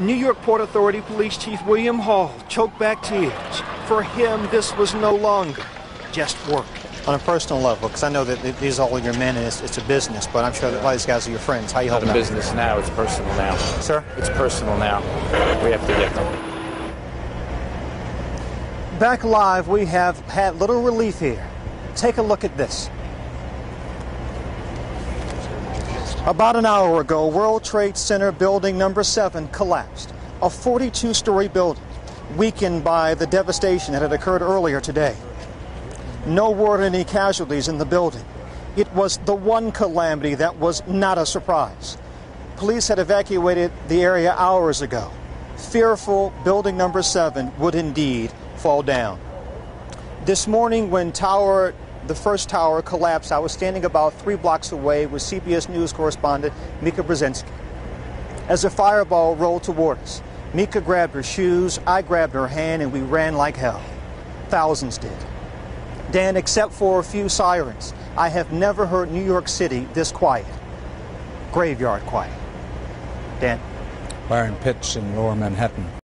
New York Port Authority Police Chief William Hall choked back tears. For him, this was no longer just work. On a personal level, because I know that these are all your men and it's, it's a business, but I'm sure that a lot of these guys are your friends. How you Not helping a out? business now, it's personal now. Sir? It's personal now. We have to get them. Back live, we have had little relief here. Take a look at this. About an hour ago, World Trade Center building number 7 collapsed. A 42 story building, weakened by the devastation that had occurred earlier today. No word any casualties in the building. It was the one calamity that was not a surprise. Police had evacuated the area hours ago. Fearful building number 7 would indeed fall down. This morning, when tower, the first tower collapsed, I was standing about three blocks away with CBS News correspondent Mika Brzezinski. As a fireball rolled toward us, Mika grabbed her shoes, I grabbed her hand, and we ran like hell. Thousands did. Dan, except for a few sirens, I have never heard New York City this quiet. Graveyard quiet. Dan. Byron Pitts in lower Manhattan.